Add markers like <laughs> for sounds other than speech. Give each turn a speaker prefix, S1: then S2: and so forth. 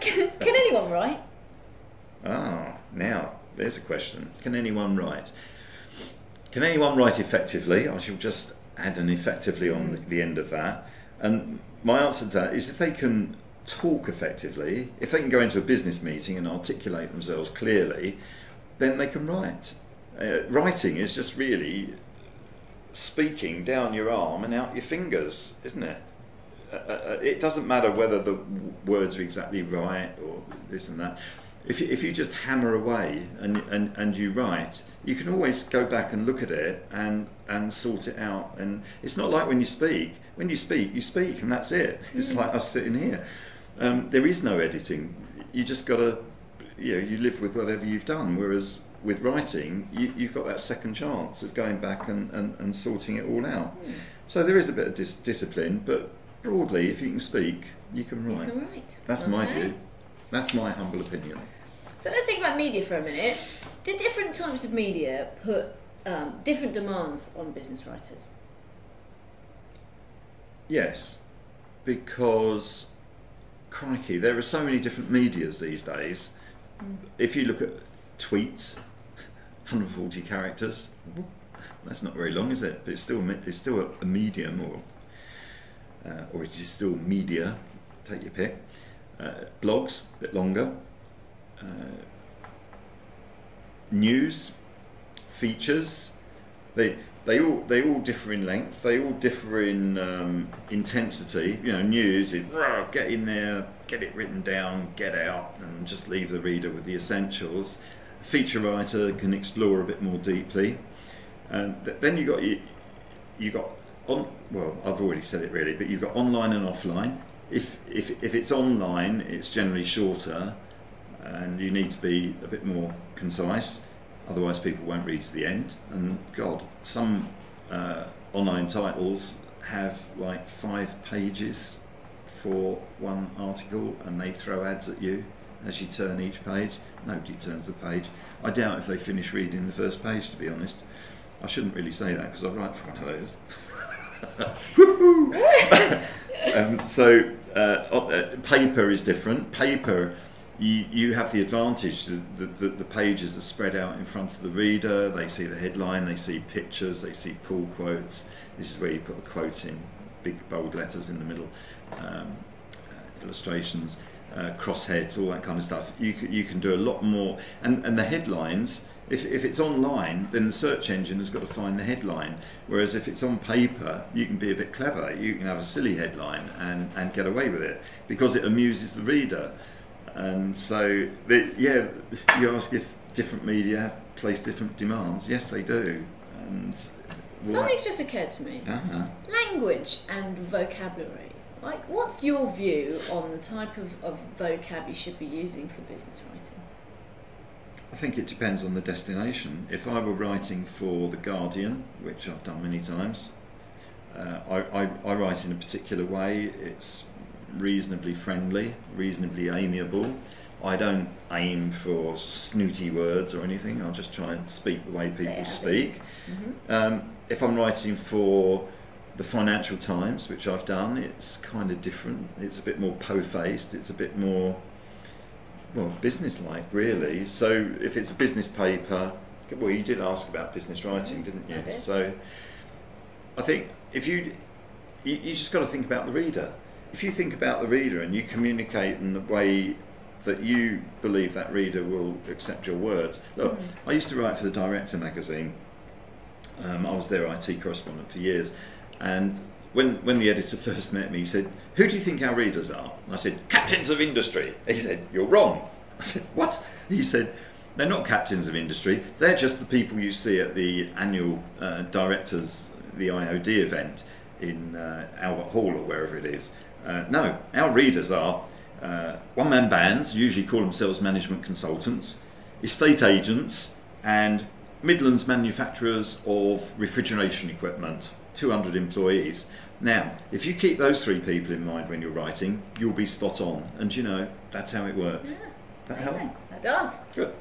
S1: can, can anyone write?
S2: Ah, now there's a question. Can anyone write? Can anyone write effectively? I shall just add an effectively on the, end of that. And my answer to that is if they can talk effectively, if they can go into a business meeting and articulate themselves clearly, then they can write. Uh, writing is just really speaking down your arm and out your fingers, isn't it? Uh, uh, it doesn't matter whether the words are exactly right or this and that. If you, if you just hammer away and, and, and you write, you can always go back and look at it and, and sort it out. And it's not like when you speak. When you speak, you speak, and that's it. <laughs> It's like us sitting here. Um, there is no editing. You just got to, you know, you live with whatever you've done. Whereas with writing, you, you've got that second chance of going back and, and, and sorting it all out. So there is a bit of dis- discipline, but broadly, if you can speak, you can
S1: You
S2: write.
S1: can write.
S2: That's my view. That's my humble opinion.
S1: So let's think about media for a minute. Do different types of media put um, different demands on business writers?
S2: Yes, because crikey, there are so many different medias these days. If you look at tweets, <laughs> 140 characters, that's not very long, is it? But it's still it's still a, medium, or or it is still media. Take your pick. Uh, blogs, a bit longer. Uh, news, features, they they all they all differ in length. They all differ in um, intensity. You know, news is get in there, get it written down, get out, and just leave the reader with the essentials. A feature writer can explore a bit more deeply, and th- then you got you you got on. Well, I've already said it really, but you've got online and offline. If if if it's online, it's generally shorter, and you need to be a bit more concise. Otherwise, people won't read to the end. And God, some uh, online titles have like five pages for one article, and they throw ads at you as you turn each page. Nobody turns the page. I doubt if they finish reading the first page, to be honest. I shouldn't really say that because I write for one of those. <laughs> um, so uh, uh, paper is different. Paper, you, you have the advantage that the, the, pages are spread out in front of the reader. They see the headline, they see pictures, they see pull quotes. This is where you put a quote in big bold letters in the middle, um, uh, illustrations, uh, crossheads, all that kind of stuff. You, you can do a lot more. And, and the headlines, if, if it's online, then the search engine has got to find the headline. Whereas if it's on paper, you can be a bit clever. You can have a silly headline and, and get away with it because it amuses the reader. And so, the, yeah, you ask if different media have place different demands. Yes, they do. And why-
S1: Something's just occurred to me.
S2: Uh-huh.
S1: Language and vocabulary. Like, what's your view on the type of, of vocab you should be using for business writing?
S2: I think it depends on the destination. If I were writing for The Guardian, which I've done many times, uh, I, I, I write in a particular way. It's reasonably friendly, reasonably amiable. I don't aim for snooty words or anything. I'll just try and speak the way people speak.
S1: is. Mhm.
S2: Um, if I'm writing for the Financial Times, which I've done, it's kind of different. It's a bit more po-faced. It's a bit more, well, business-like, really. So if it's a business paper, well, you did ask about business writing, didn't
S1: I
S2: you?
S1: did.
S2: So I think if you, you, you just got to think about the reader. If you think about the reader and you communicate in the way that you believe that reader will accept your words. Look,
S1: Mm.
S2: I used to write for the Director magazine. Um, I was their IT correspondent for years, and when when the editor <laughs> first met me, he said, "Who do you think our readers are?" I said, "Captains of industry." He said, "You're wrong." I said, "What?" He said, "They're not captains of industry. They're just the people you see at the annual uh, directors, the IOD event in uh, Albert Hall or wherever it is. Uh, no, our readers are." Uh, one-man bands usually call themselves management consultants, estate agents, and Midlands manufacturers of refrigeration equipment, 200 employees. Now, if you keep those three people in mind when you're writing, you'll be spot on. And you know, that's how it works.
S1: Yeah,
S2: That help?
S1: amazing. That does.
S2: Good.